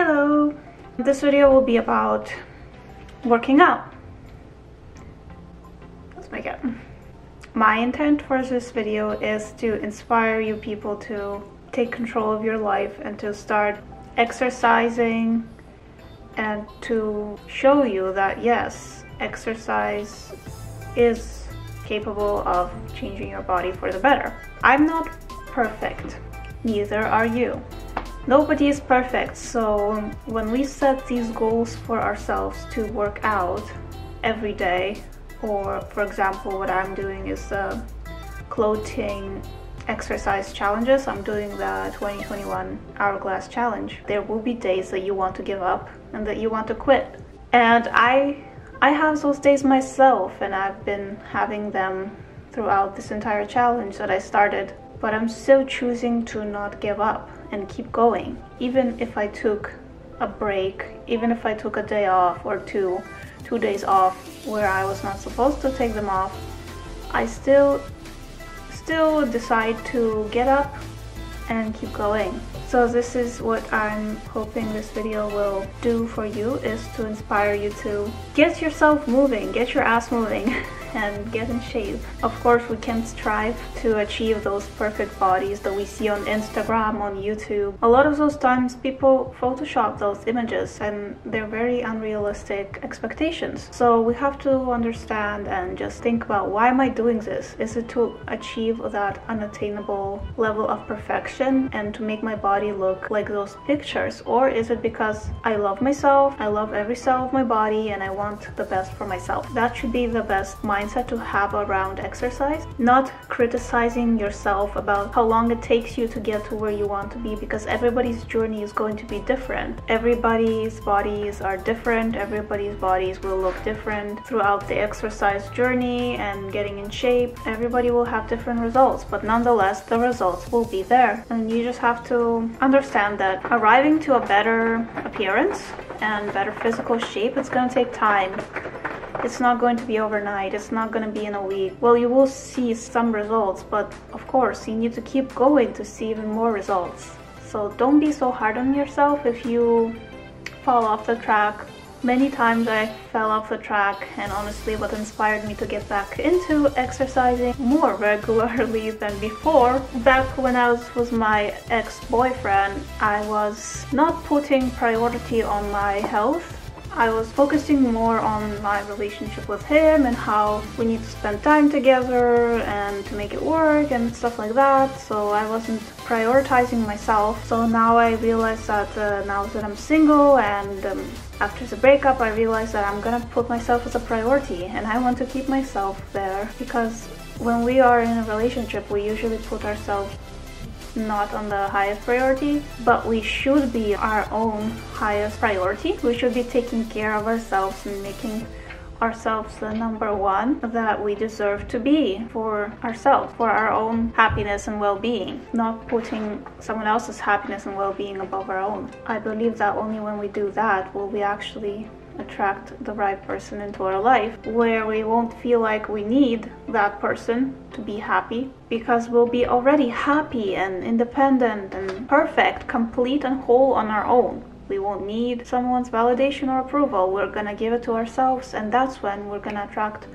Hello! This video will be about working out. Let's make it. My intent for this video is to inspire you people to take control of your life and to start exercising and to show you that yes, exercise is capable of changing your body for the better. I'm not perfect, neither are you. Nobody is perfect, so when we set these goals for ourselves to work out every day, or for example, what I'm doing is the Chloe Ting exercise challenges. I'm doing the 2021 Hourglass Challenge. There will be days that you want to give up and that you want to quit. And I I have those days myself and I've been having them throughout this entire challenge that I started. But I'm still choosing to not give up and keep going. Even if I took a break, even if I took a day off or two, two days off where I was not supposed to take them off, I still still decide to get up and keep going. So this is what I'm hoping this video will do for you is to inspire you to get yourself moving, get your ass moving. and get in shape. Of course, we can strive to achieve those perfect bodies that we see on Instagram, on YouTube. A lot of those times people Photoshop those images and they're very unrealistic expectations. So we have to understand and just think about why am I doing this? Is it to achieve that unattainable level of perfection and to make my body look like those pictures? Or is it because I love myself, I love every cell of my body and I want the best for myself? That should be the best mindset mindset to have around exercise. Not criticizing yourself about how long it takes you to get to where you want to be because everybody's journey is going to be different. Everybody's bodies are different. Everybody's bodies will look different throughout the exercise journey and getting in shape. Everybody will have different results, but nonetheless, the results will be there. And you just have to understand that arriving to a better appearance and better physical shape, it's going to take time. It's not going to be overnight, it's not going to be in a week. Well, you will see some results, but of course, you need to keep going to see even more results. So don't be so hard on yourself if you fall off the track. Many times I fell off the track and honestly what inspired me to get back into exercising more regularly than before. Back when I was with my ex-boyfriend, I was not putting priority on my health I was focusing more on my relationship with him and how we need to spend time together and to make it work and stuff like that. So I wasn't prioritizing myself. So now I realize that uh, now that I'm single and um, after the breakup, I realized that I'm gonna put myself as a priority and I want to keep myself there because when we are in a relationship, we usually put ourselves not on the highest priority, but we should be our own highest priority. We should be taking care of ourselves and making ourselves the number one that we deserve to be for ourselves, for our own happiness and well-being, not putting someone else's happiness and well-being above our own. I believe that only when we do that will we actually attract the right person into our life where we won't feel like we need that person to be happy because we'll be already happy and independent and perfect, complete and whole on our own. We won't need someone's validation or approval. We're gonna give it to ourselves, and that's when we're gonna attract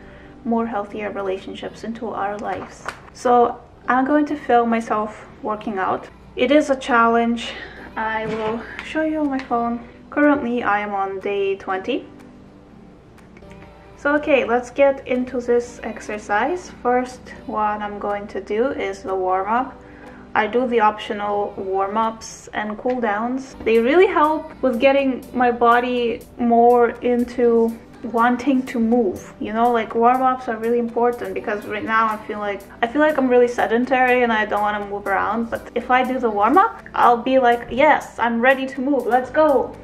more healthier relationships into our lives. So, I'm going to film myself working out. It is a challenge. I will show you on my phone Currently I am on day 20. So okay, let's get into this exercise. First, what I'm going to do is the warm-up. I do the optional warm-ups and cool-downs. They really help with getting my body more into wanting to move you know like warm-ups are really important because right now I feel like I feel like I'm really sedentary and I don't want to move around but if I do the warm-up I'll be like yes I'm ready to move let's go.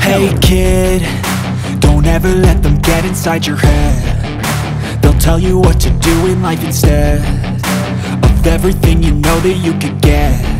Hey kid, don't ever let them get inside your head. They'll tell you what to do in life instead Of everything you know that you could get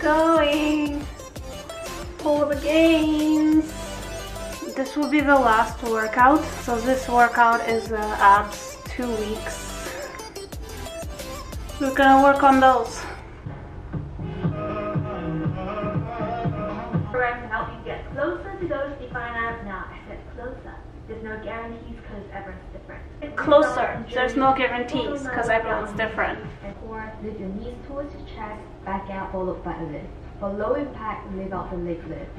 going. Pull the gains. This will be the last workout. So this workout is uh, abs two weeks. We're gonna work on those. Guarantees because everyone's different. Closer. There's no guarantees because everyone's different. Or lift your knees towards your chest back out followed by a lift. For low impact, leave out the leg lift.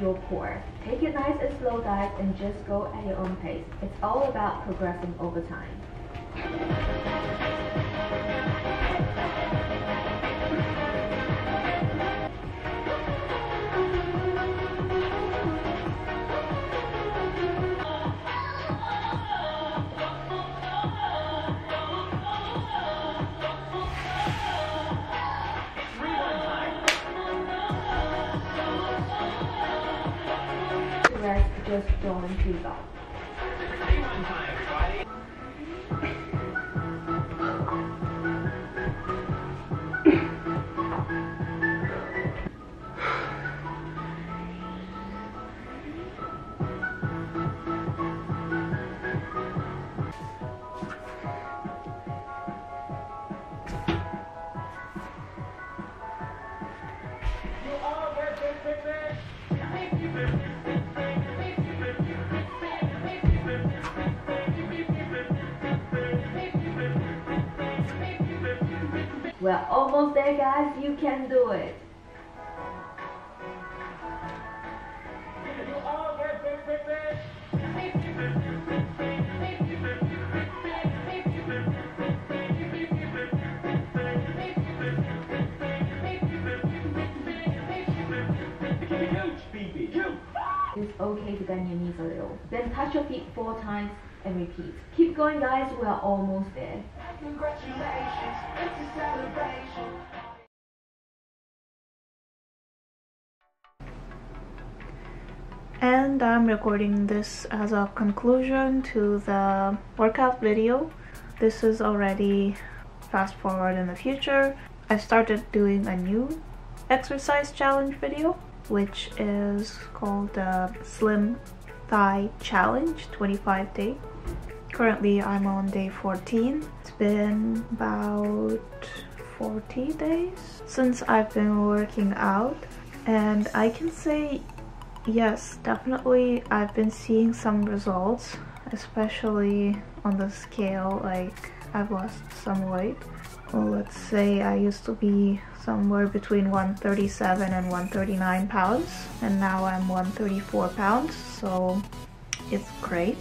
Your core. Take it nice and slow guys and just go at your own pace. It's all about progressing over time. Just give up. We're guys, you can do it. It's okay to bend your knees a little. Then touch your feet four times and repeat. Keep going guys, we are almost there. Congratulations, it's a celebration. And I'm recording this as a conclusion to the workout video. This is already fast forward in the future. I started doing a new exercise challenge video which is called the Slim Thigh Challenge 25 Day. Currently I'm on day 14. It's been about 40 days since I've been working out and I can say yes definitely I've been seeing some results especially on the scale like I've lost some weight. Well, let's say I used to be somewhere between 137 and 139 pounds and now I'm 134 pounds so it's great.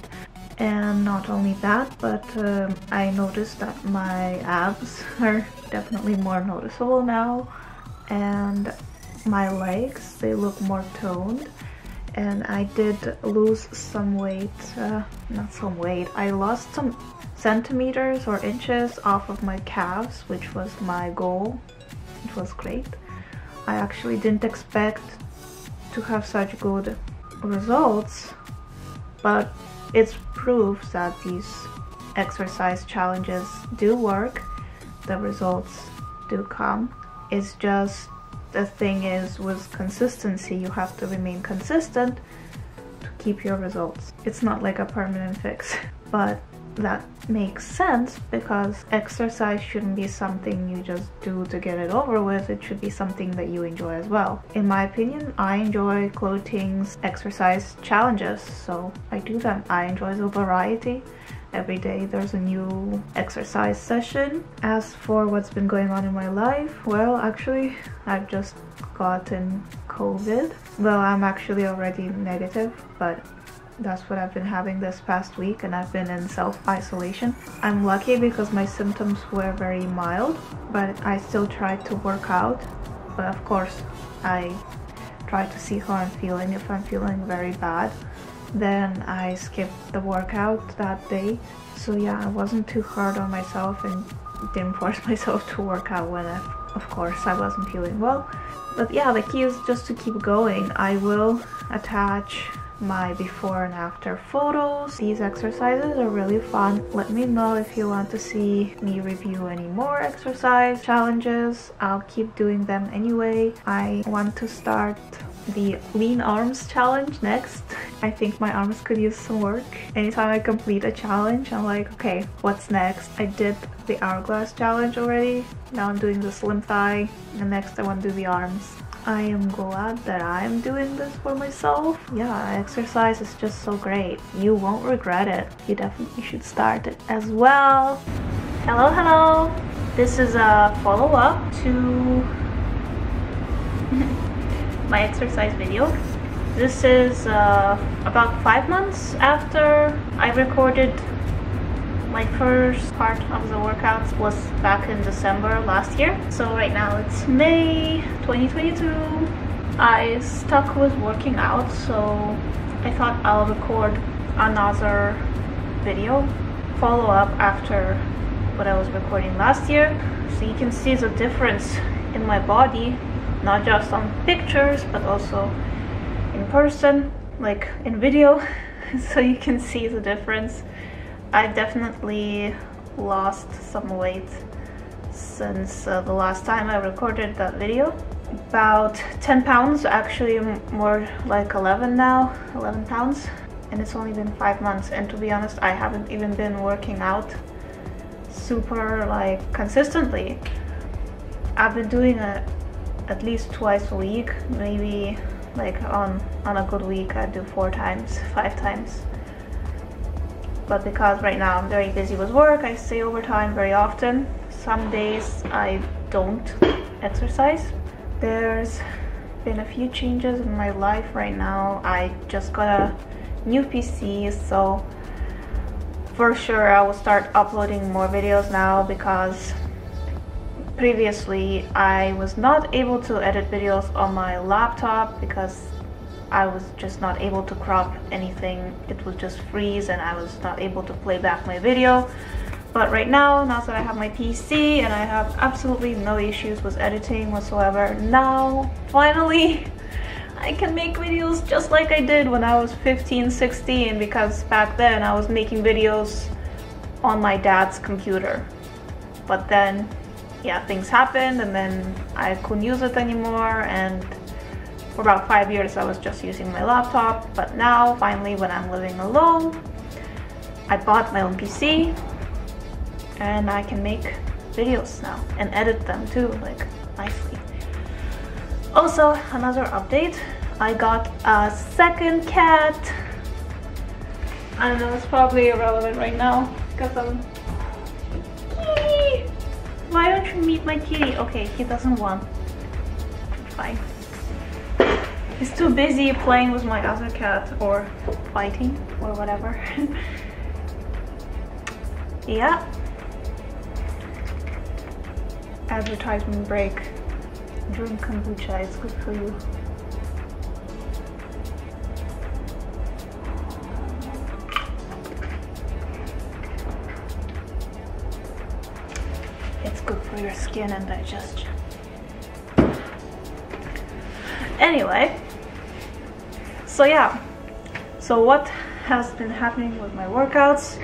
And not only that but um, I noticed that my abs are definitely more noticeable now and my legs they look more toned and I did lose some weight uh, not some weight I lost some centimeters or inches off of my calves which was my goal it was great. I actually didn't expect to have such good results, but it's proof that these exercise challenges do work, the results do come. It's just the thing is with consistency, you have to remain consistent to keep your results. It's not like a permanent fix, but that makes sense because exercise shouldn't be something you just do to get it over with. It should be something that you enjoy as well. In my opinion i enjoy Chloe Ting's exercise challenges so i do them. I enjoy the variety every day there's a new exercise session as for what's been going on in my life well actually i've just gotten covid well i'm actually already negative but that's what I've been having this past week and I've been in self-isolation. I'm lucky because my symptoms were very mild, but I still tried to work out. But of course, I try to see how I'm feeling. If I'm feeling very bad, then I skipped the workout that day. So yeah, I wasn't too hard on myself and didn't force myself to work out when I, of course I wasn't feeling well. But yeah, the key is just to keep going. I will attach my before and after photos. These exercises are really fun. Let me know if you want to see me review any more exercise challenges. I'll keep doing them anyway. I want to start the lean arms challenge next. I think my arms could use some work. Anytime I complete a challenge, I'm like, okay, what's next? I did the hourglass challenge already. Now I'm doing the slim thigh. And next I want to do the arms. I am glad that I'm doing this for myself. Yeah, exercise is just so great. You won't regret it. You definitely should start it as well. Hello, hello. This is a follow-up to my exercise video. This is uh, about five months after I recorded my first part of the workouts was back in December last year. So right now it's May 2022. I stuck with working out, so I thought I'll record another video follow up after what I was recording last year. So you can see the difference in my body, not just on pictures, but also in person. like in video so you can see the difference. I've definitely lost some weight since uh, the last time I recorded that video. About 10 pounds, actually more like 11 now, 11 pounds. And it's only been five months. And to be honest, I haven't even been working out super like consistently. I've been doing it at least twice a week, maybe like on on a good week I do four times, five times. But because right now I'm very busy with work, I stay overtime very often. Some days I don't exercise. There's been a few changes in my life right now. I just got a new PC, so for sure I will start uploading more videos now because previously I was not able to edit videos on my laptop because I was just not able to crop anything. It would just freeze and I was not able to play back my video. But right now now that I have my PC and I have absolutely no issues with editing whatsoever now finally I can make videos just like I did when I was 15 16 because back then I was making videos on my dad's computer. But then yeah, things happened and then I couldn't use it anymore and for about five years I was just using my laptop. But now finally when I'm living alone I bought my own PC and I can make videos now and edit them too like nicely. Also another update. I got a second cat. I don't know it's probably irrelevant right now because I'm why don't you meet my kitty? Okay, he doesn't want. Fine. He's too busy playing with my other cat or fighting or whatever. yeah. Advertisement break. Drink kombucha, it's good for you. For your skin and digestion. Anyway, so yeah, so what has been happening with my workouts?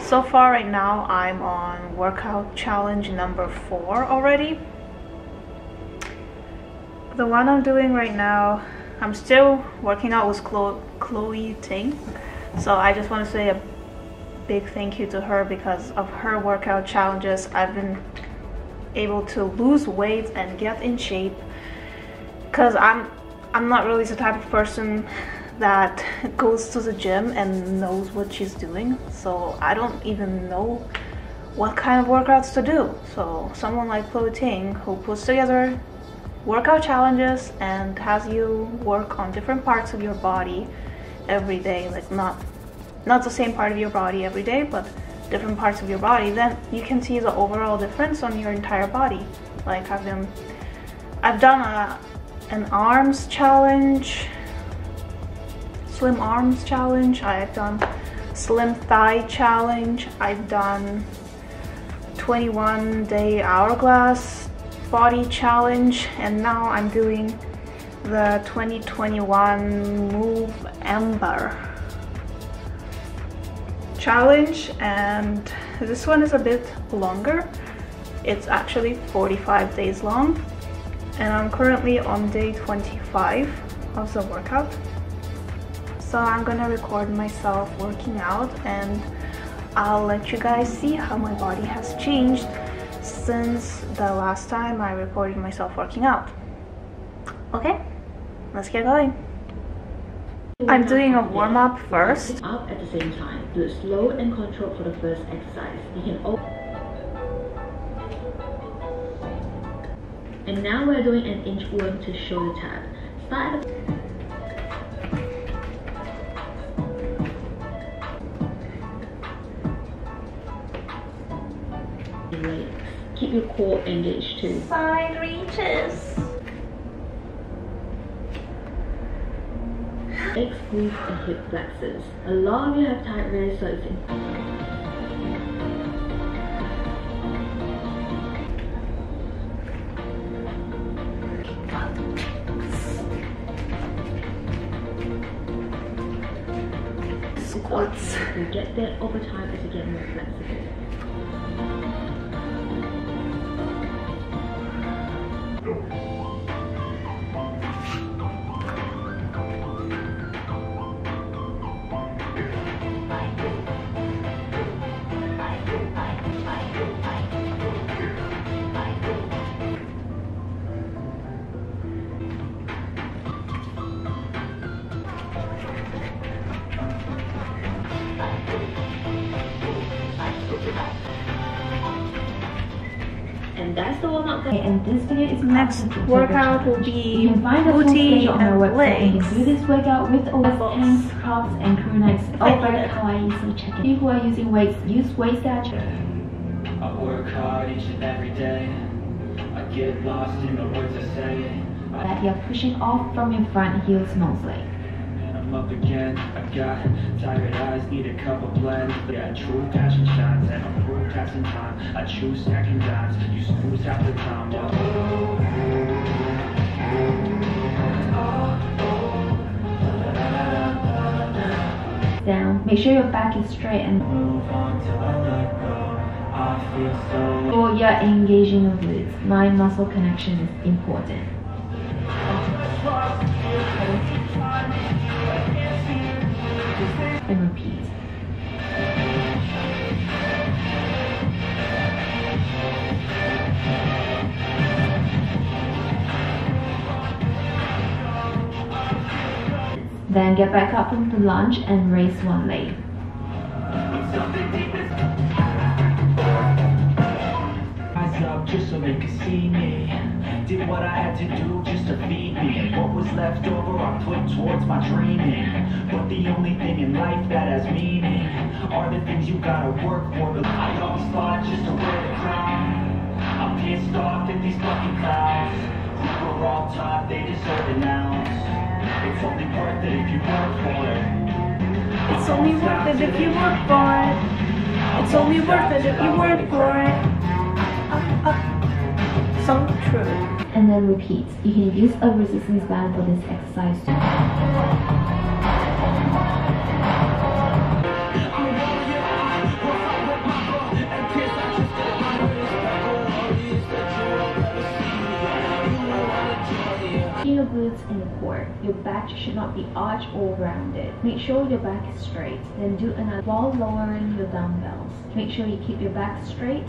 So far right now I'm on workout challenge number four already. The one I'm doing right now, I'm still working out with Chloe, Chloe Ting. So I just want to say a big thank you to her because of her workout challenges. I've been able to lose weight and get in shape because I'm I'm not really the type of person that goes to the gym and knows what she's doing. So I don't even know what kind of workouts to do. So someone like Chloe Ting who puts together workout challenges and has you work on different parts of your body every day like not not the same part of your body every day but different parts of your body, then you can see the overall difference on your entire body. Like I've been, I've done a, an arms challenge, slim arms challenge. I've done slim thigh challenge. I've done 21 day hourglass body challenge and now I'm doing the 2021 move amber challenge and this one is a bit longer it's actually 45 days long and I'm currently on day 25 of the workout so I'm gonna record myself working out and I'll let you guys see how my body has changed since the last time I recorded myself working out okay let's get going I'm doing a warm up first. Up at the same time. Do it slow and controlled for the first exercise. You can open. And now we're doing an inchworm to shoulder tap. Start Keep your core engaged too. Side reaches. egg squeeze and hip flexors. A lot of you have tight wrists, so it's Squats. You get there over time as you get more flexible. And that's the warm-up guide. And this video is Next workout October will be You can find the full booty schedule on our and website. You can do this workout with all Elbows. without ends, calves, and crew necks. All I very did kawaii, so check it. People who are using weights, use weights that I work hard each and every day. I get lost in the words I say. That you're pushing off from your front heels mostly. I'm up again. I got tired eyes, need a cup of blend. Yeah, true passion shines, and I'm proof passing time. I choose stacking dimes, you snooze half the time. Oh, Down. Make sure your back is straight and Move on till I let go. I feel so. you're engaging your glutes. Mind muscle connection is important. And repeat. Then get back up from the lunge and raise one leg. Just so they could see me. Did what I had to do just to feed me. And what was left over I put towards my dreaming. But the only thing in life that has meaning are the things you gotta work for. But I always fought just to wear the crown. I'm pissed off at these fucking clowns. Who were all taught they deserve an ounce. It's only worth it if you work for it. It's only worth it if you work for it. It's only worth it if you work for it. Uh, uh, up, up. So true. And then repeat. You can use a resistance band for this exercise too. In your glutes and your core, your back should not be arched or rounded. Make sure your back is straight. Then do another while lowering your dumbbells. Make sure you keep your back straight.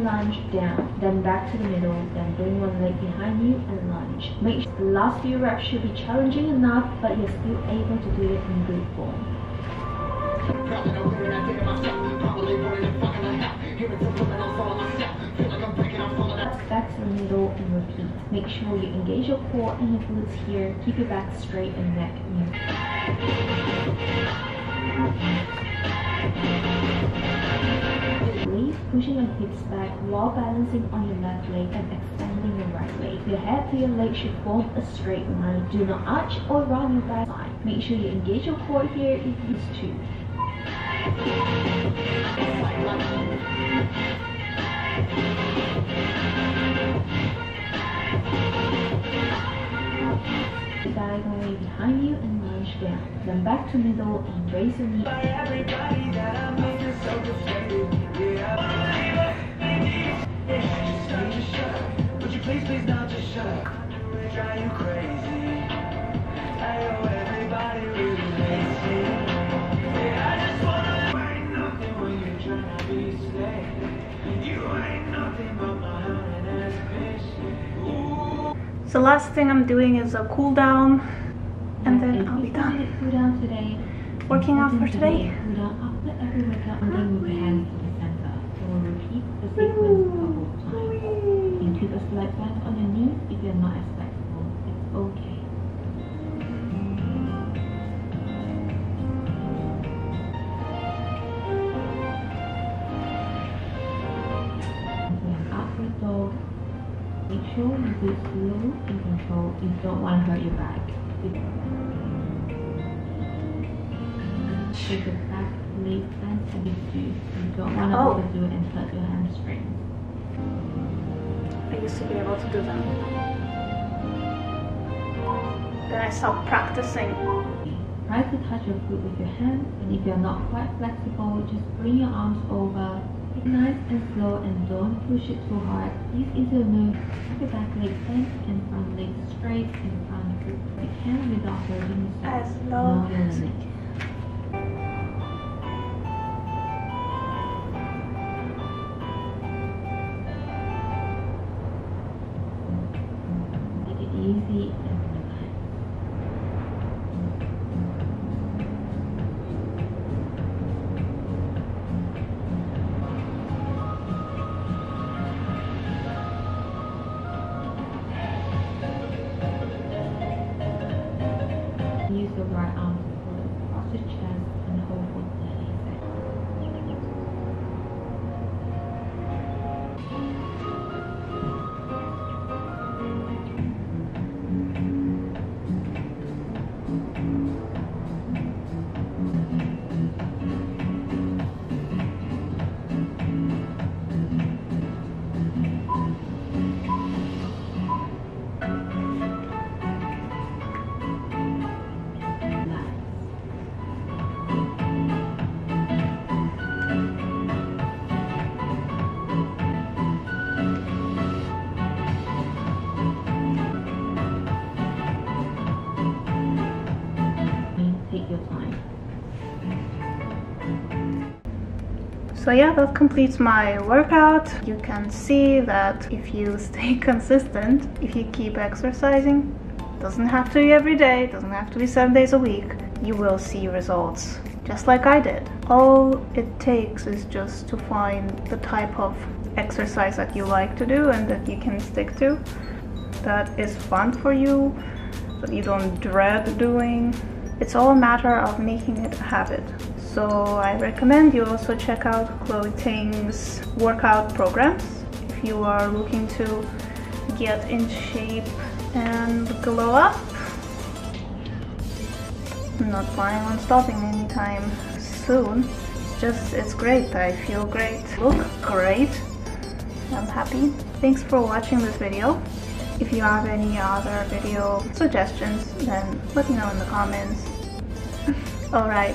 Lunge down, then back to the middle, then bring one leg behind you and lunge. Make sure the last few reps should be challenging enough, but you're still able to do it in good form. Back to the middle and repeat. Make sure you engage your core and your glutes here. Keep your back straight and neck neutral. Pushing your hips back while balancing on your left leg and extending your right leg. Your head to your leg should form a straight line. Do not arch or round your back side. Make sure you engage your core here if you choose to. diagonally behind you and lunge down. Then back to middle and raise your knee. Everybody that I meet is so frustrated. Yeah. Just need to shut up. Would you please, please not just shut up? Drive you crazy. I know everybody really hates me. Yeah, I just wanna. You ain't nothing when you're trying to be slave. You ain't nothing but my honey ass bitch. So last thing I'm doing is a cool down and then I'll be done. Cool down today. Working out for today. Cool down after every workout and then move your hands to the center. So we'll repeat the sequence a couple of times. You can keep a slight bend on your knees if you're not as flexible. It's okay. We have dog. Make sure you do slow and control. You don't want to hurt your back. Take the back leg bend and you do. Don't want to Oh. overdo it and hurt your hamstring. I used to be able to do that. Then I stopped practicing. Try to touch your foot with your hands, and if you're not quite flexible, just bring your arms over. Nice and slow and don't push it too hard. Please easy to move. Keep your back leg bent and front leg straight and front foot. You can without hurting yourself. As low No as limit. Take So yeah, that completes my workout. You can see that if you stay consistent, if you keep exercising, doesn't have to be every day, doesn't have to be seven days a week, you will see results. Just like I did. All it takes is just to find the type of exercise that you like to do and that you can stick to, that is fun for you, that you don't dread doing. It's all a matter of making it a habit. So I recommend you also check out Chloe Ting's workout programs if you are looking to get in shape and glow up. I'm not planning on stopping anytime soon. Just it's great. I feel great. Look great. I'm happy. Thanks for watching this video. If you have any other video suggestions, then let me know in the comments. Alright.